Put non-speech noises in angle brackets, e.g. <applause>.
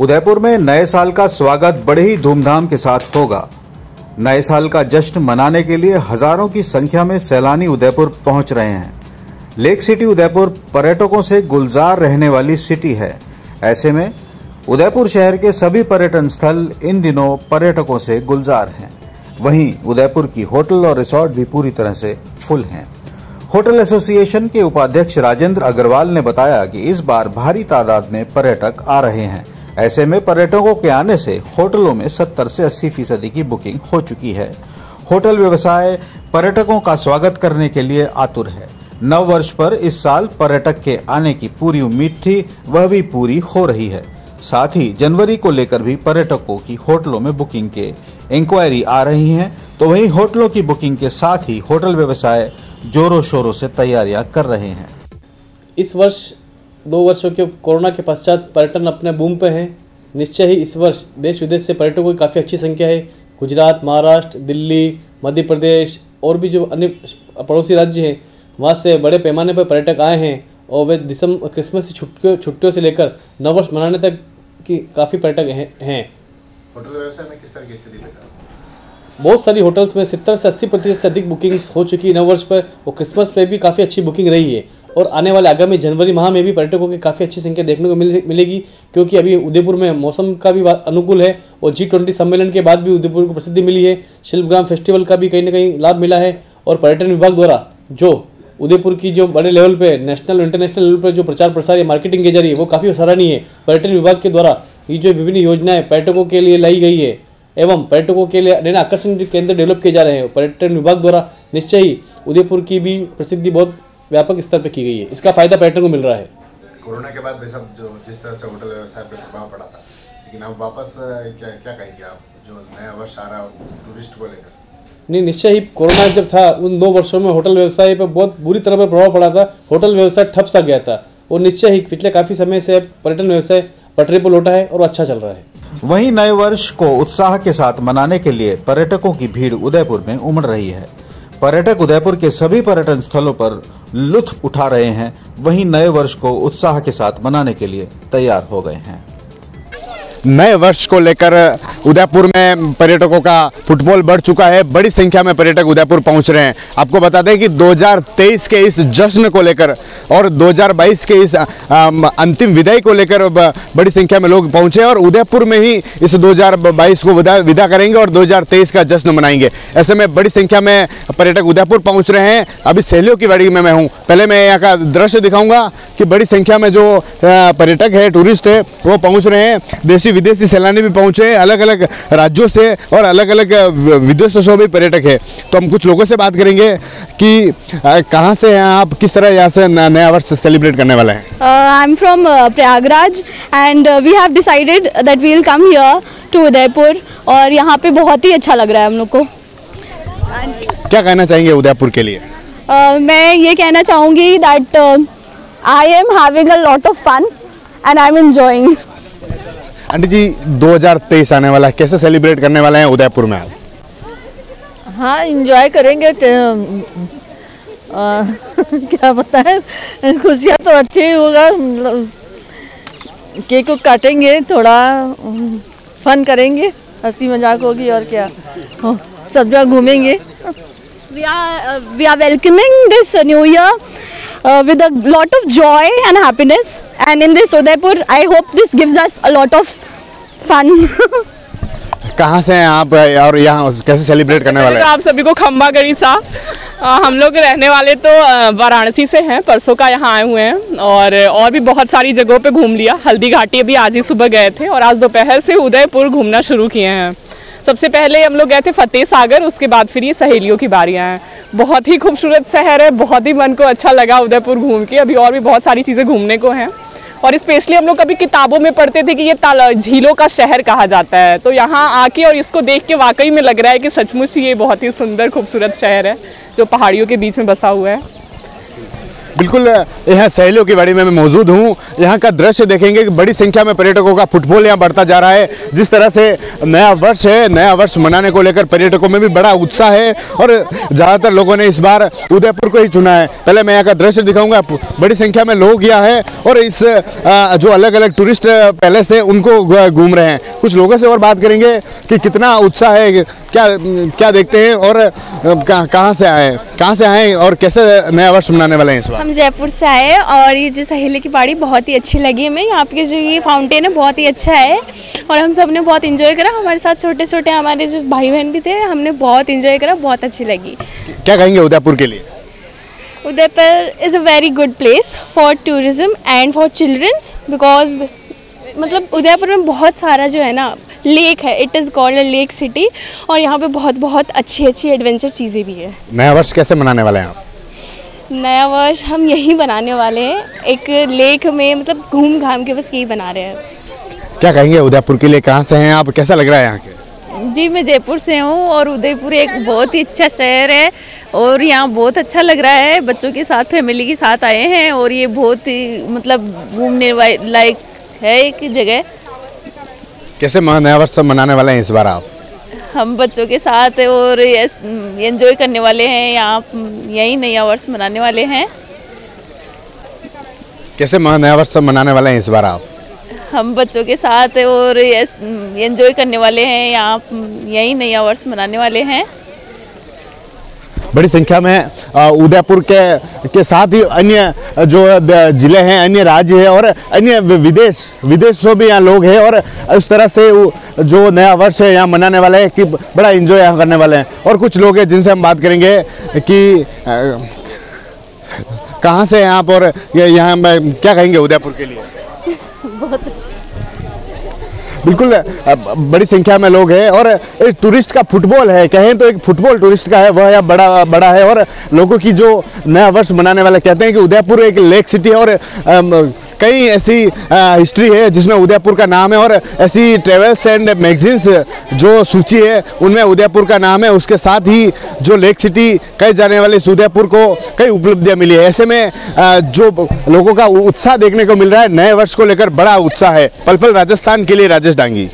उदयपुर में नए साल का स्वागत बड़े ही धूमधाम के साथ होगा। नए साल का जश्न मनाने के लिए हज़ारों की संख्या में सैलानी उदयपुर पहुँच रहे हैं। लेक सिटी उदयपुर पर्यटकों से गुलजार रहने वाली सिटी है। ऐसे में उदयपुर शहर के सभी पर्यटन स्थल इन दिनों पर्यटकों से गुलजार हैं। वहीं उदयपुर की होटल और रिसोर्ट भी पूरी तरह से फुल हैं। होटल एसोसिएशन के उपाध्यक्ष राजेंद्र अग्रवाल ने बताया कि इस बार भारी तादाद में पर्यटक आ रहे हैं। ऐसे में पर्यटकों के आने से होटलों में 70 से 80 फ़ीसदी की बुकिंग हो चुकी है। होटल व्यवसाय पर्यटकों का स्वागत करने के लिए आतुर है। नव वर्ष पर इस साल पर्यटक के आने की पूरी उम्मीद थी, वह भी पूरी हो रही है। साथ ही जनवरी को लेकर भी पर्यटकों की होटलों में बुकिंग के इंक्वायरी आ रही हैं तो वहीं होटलों की बुकिंग के साथ ही होटल व्यवसाय जोरों शोरों से तैयारियाँ कर रहे हैं। इस वर्ष दो वर्षों के कोरोना के पश्चात पर्यटन अपने बूम पे है। निश्चय ही इस वर्ष देश विदेश से पर्यटकों की काफ़ी अच्छी संख्या है। गुजरात महाराष्ट्र दिल्ली मध्य प्रदेश और भी जो अन्य पड़ोसी राज्य हैं वहाँ से बड़े पैमाने पर पर्यटक आए हैं और वे दिसंबर क्रिसमस की छुट्टियों छुट्टियों से लेकर नववर्ष मनाने तक की काफ़ी पर्यटक हैं हैं। होटल व्यवसाय में किस तरह की स्थिति बहुत सारी होटल्स में सत्तर से अस्सी प्रतिशत से अधिक बुकिंग्स हो चुकी है नववर्ष पर और क्रिसमस पे भी काफ़ी अच्छी बुकिंग रही है। और आने वाले आगामी जनवरी माह में भी पर्यटकों की काफ़ी अच्छी संख्या देखने को मिल, मिलेगी, क्योंकि अभी उदयपुर में मौसम का भी अनुकूल है और जी ट्वेंटी सम्मेलन के बाद भी उदयपुर को प्रसिद्धि मिली है। शिल्पग्राम फेस्टिवल का भी कहीं ना कहीं लाभ मिला है और पर्यटन विभाग द्वारा जो उदयपुर की जो बड़े लेवल पे नेशनल इंटरनेशनल लेवल पर जो प्रचार प्रसार या मार्केटिंग की जा रही है, वो काफ़ी सराहनीय है। पर्यटन विभाग के द्वारा ये जो विभिन्न योजनाएँ पर्यटकों के लिए लाई गई है एवं पर्यटकों के लिए नए आकर्षण केंद्र डेवलप किए जा रहे हैं। पर्यटन विभाग द्वारा निश्चय ही उदयपुर की भी प्रसिद्धि बहुत व्यापक स्तर पर की गई है। इसका फ़ायदा पर्यटन को मिल रहा है। कोरोना के बाद साहब जो जिस तरह से होटल व्यवसाय पर प्रभाव पड़ा था लेकिन अब वापस क्या क्या कहेंगे आप? जो नया वर्ष आ रहा है टूरिस्ट को लेकर। नहीं निश्चय ही कोरोना जब था उन दो वर्षों में होटल व्यवसाय पर बहुत बुरी तरह पर प्रभाव पड़ा था। होटल व्यवसाय ठप सा गया था। और निश्चय ही पिछले काफ़ी समय से पर्यटन व्यवसाय पटरी पर लौटा है और अच्छा चल रहा है। वहीं नए वर्ष को उत्साह के साथ मनाने के लिए पर्यटकों की भीड़ उदयपुर में उमड़ रही है। पर्यटक उदयपुर के सभी पर्यटन स्थलों पर लुत्फ उठा रहे हैं। वहीं नए वर्ष को उत्साह के साथ मनाने के लिए तैयार हो गए हैं। नए वर्ष को लेकर उदयपुर में पर्यटकों का फुटबॉल बढ़ चुका है, बड़ी संख्या में पर्यटक उदयपुर पहुँच रहे हैं। आपको बता दें कि 2023 के इस जश्न को लेकर और 2022 के इस अंतिम विदाई को लेकर बड़ी संख्या में लोग पहुँचे और उदयपुर में ही इस 2022 को विदा विदा करेंगे और 2023 का जश्न मनाएँगे। ऐसे में बड़ी संख्या में पर्यटक उदयपुर पहुँच रहे हैं। अभी सहेलियों की वाड़ी में मैं हूँ। पहले मैं यहाँ का दृश्य दिखाऊँगा कि बड़ी संख्या में जो पर्यटक है, टूरिस्ट है, वो पहुँच रहे हैं। देशी विदेशी सैलानी भी पहुँचे हैं। अलग अलग राज्यों से और अलग अलग विदेशों से भी पर्यटक है। तो हम कुछ लोगों से बात करेंगे कि कहाँ से हैं आप किस तरह यहाँ से नया वर्ष सेलिब्रेट करने वाले हैं? From uh, Prayagraj and uh, we have decided that we will come here to Udaipur और यहाँ पे बहुत ही अच्छा लग रहा है हम लोग को। क्या कहना चाहेंगे उदयपुर के लिए? Uh, मैं ये कहना चाहूँगी that I am having a lot of fun and I am enjoying aunty ji 2023 आने वाला है। कैसे सेलिब्रेट करने वाले हैं उदयपुर में? आप हाँ इंजॉय करेंगे आ, <laughs> क्या बताएँ खुशियाँ तो अच्छी ही होगा केक को काटेंगे थोड़ा फन करेंगे हँसी मज़ाक होगी और क्या सब जगह घूमेंगे। We are uh, we are welcoming this uh, new year uh, with a lot of joy and happiness. And in this Udaipur I hope this gives us a lot of fun. <laughs> कहाँ से हैं आप और यहाँ कैसे celebrate करने वाले हैं? आप सभी को खम्बा गढ़ी सा। हम लोग रहने वाले तो वाराणसी से हैं परसों का यहाँ आए हुए हैं। और और भी बहुत सारी जगहों पे घूम लिया। हल्दी घाटी अभी आज ही सुबह गए थे और आज दोपहर से उदयपुर घूमना शुरू किए हैं। सबसे पहले हम लोग गए थे फतेह सागर, उसके बाद फिर ये सहेलियों की बारियाँ हैं। बहुत ही खूबसूरत शहर है, बहुत ही मन को अच्छा लगा उदयपुर घूम के। अभी और भी बहुत सारी चीज़ें घूमने को हैं। और स्पेशली हम लोग कभी किताबों में पढ़ते थे कि ये झीलों का शहर कहा जाता है। तो यहाँ आके और इसको देख के वाकई में लग रहा है कि सचमुच ये बहुत ही सुंदर, खूबसूरत शहर है, जो पहाड़ियों के बीच में बसा हुआ है। बिल्कुल, यहाँ सहेलियों की बाड़ी में मैं मौजूद हूँ। यहाँ का दृश्य देखेंगे कि बड़ी संख्या में पर्यटकों का फुटबॉल यहाँ बढ़ता जा रहा है। जिस तरह से नया वर्ष है, नया वर्ष मनाने को लेकर पर्यटकों में भी बड़ा उत्साह है और ज़्यादातर लोगों ने इस बार उदयपुर को ही चुना है। पहले मैं यहाँ का दृश्य दिखाऊँगा। बड़ी संख्या में लोग यहाँ हैं और इस जो अलग अलग टूरिस्ट पैलेस है, उनको घूम रहे हैं। कुछ लोगों से और बात करेंगे कि कितना उत्साह है क्या क्या देखते हैं और कहाँ से आए कहाँ से आए और कैसे नया वर्ष मनाने वाले हैं इस बार? हम जयपुर से आए और ये जो सहेली की पहाड़ी बहुत ही अच्छी लगी हमें। यहाँ पे जो ये फाउंटेन है बहुत ही अच्छा है और हम सबने बहुत इंजॉय करा। हमारे साथ छोटे छोटे हमारे जो भाई बहन भी थे हमने बहुत इंजॉय करा बहुत अच्छी लगी। क्या कहेंगे उदयपुर के लिए? Udaipur is a very good place for tourism and for childrens because मतलब उदयपुर में बहुत सारा जो है ना लेक है it is called lake city और यहाँ पे बहुत बहुत अच्छी अच्छी एडवेंचर चीज़ें भी है। नया वर्ष कैसे मनाने वाले हैं आप? नया वर्ष हम यही बनाने वाले हैं एक लेक में मतलब घूम घाम के बस यही बना रहे हैं। क्या कहेंगे उदयपुर के लिए कहाँ से हैं आप? कैसा लग रहा है यहाँ के? जी मैं जयपुर से हूँ और उदयपुर एक बहुत ही अच्छा शहर है और यहाँ बहुत अच्छा लग रहा है। बच्चों के साथ फैमिली के साथ आए हैं और ये बहुत ही मतलब घूमने लायक है एक जगह। कैसे नया वर्ष मनाने वाले हैं इस बार आप? हम बच्चों के साथ और एंजॉय करने वाले हैं यहाँ यही नया वर्ष मनाने वाले हैं। कैसे नया वर्ष मनाने वाले हैं इस बार आप? हम बच्चों के साथ और एंजॉय करने वाले हैं यहाँ यही नया वर्ष मनाने वाले हैं। बड़ी संख्या में उदयपुर के के साथ ही अन्य जो ज़िले हैं, अन्य राज्य है और अन्य विदेश, विदेशों भी यहाँ लोग हैं और उस तरह से जो नया वर्ष है, यहाँ मनाने वाले हैं कि बड़ा इन्जॉय यहाँ करने वाले हैं। और कुछ लोग हैं जिनसे हम बात करेंगे कि कहाँ से हैं आप और यहाँ क्या कहेंगे उदयपुर के लिए? बिल्कुल बड़ी संख्या में लोग हैं और एक टूरिस्ट का फुटबॉल है। कहें तो एक फुटबॉल टूरिस्ट का है, वह यहाँ बड़ा बड़ा है और लोगों की जो नया वर्ष मनाने वाले कहते हैं कि उदयपुर एक लेक सिटी है और कई ऐसी हिस्ट्री है जिसमें उदयपुर का नाम है और ऐसी ट्रेवल्स एंड मैगजीन्स जो सूची है, उनमें उदयपुर का नाम है। उसके साथ ही जो लेक सिटी कहे जाने वाले इस उदयपुर को कई उपलब्धियाँ मिली है। ऐसे में जो लोगों का उत्साह देखने को मिल रहा है, नए वर्ष को लेकर बड़ा उत्साह है। पल पल राजस्थान के लिए राजेश डांगी।